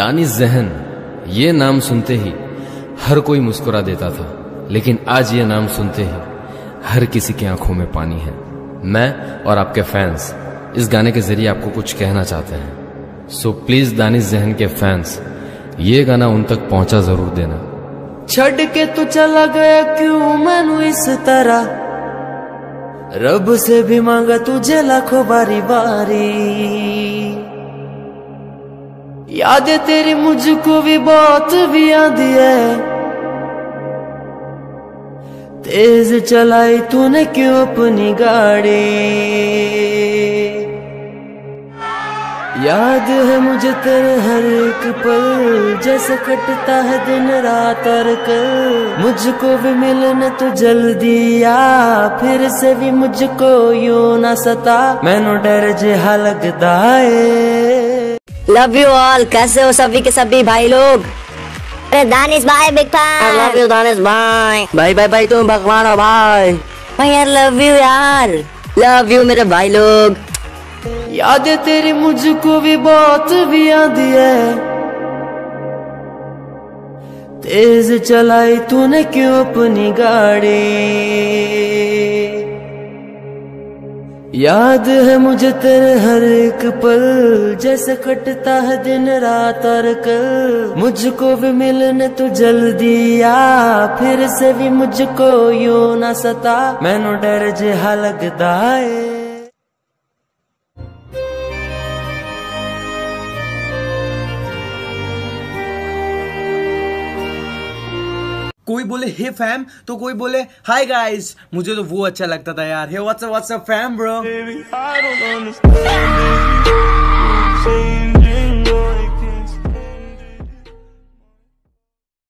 दानिश जहन, ये नाम सुनते ही हर कोई मुस्कुरा देता था, लेकिन आज ये नाम सुनते ही हर किसी की आँखों में पानी है। मैं और आपके फैंस इस गाने के ज़रिए आपको कुछ कहना चाहते हैं। सो प्लीज़ दानिश जहन के फैंस ये गाना उन तक पहुँचा ज़रूर देना। छड़ के तू चला गया क्यों मैनू इस तरह? रब से भी मांगा तुझे लाखों बारी बारी। यादें तेरी मुझको भी बहुत भी आंदी है। तेज चलाई तूने क्यों अपनी गाड़ी? याद है मुझे तेरे हर एक पल, जैसे कटता है दिन रात और कल। मुझको भी मिलने तो जल्दी आ, फिर से भी मुझको यूँ ना सता। मैनू डर जिहा लगता है। लव यू ऑल कैसे हो सभी के सभी भाई लोग? अरे दानिश भाई big I love you Danish भाई. भाई भाई भाई तुम भगवान हो भाई. भाई यार लव यू यार. लव यू मेरे भाई लोग. यादें तेरी मुझको भी बहुत भी आंदी है। तेज चलाई तूने क्यों अपनी गाड़ी? याद है मुझे तेरे हर एक पल, जैसे कटता है दिन रात और कल। मुझको भी मिलने तू जल्दी आ, फिर से भी मुझको यू ना सता। मैनू डर जिहा लगता है। कोई बोले, हे फैम तो कोई बोले हाय गाइस मुझे तो वो अच्छा लगता था यार। Hey what's up what's up fam bro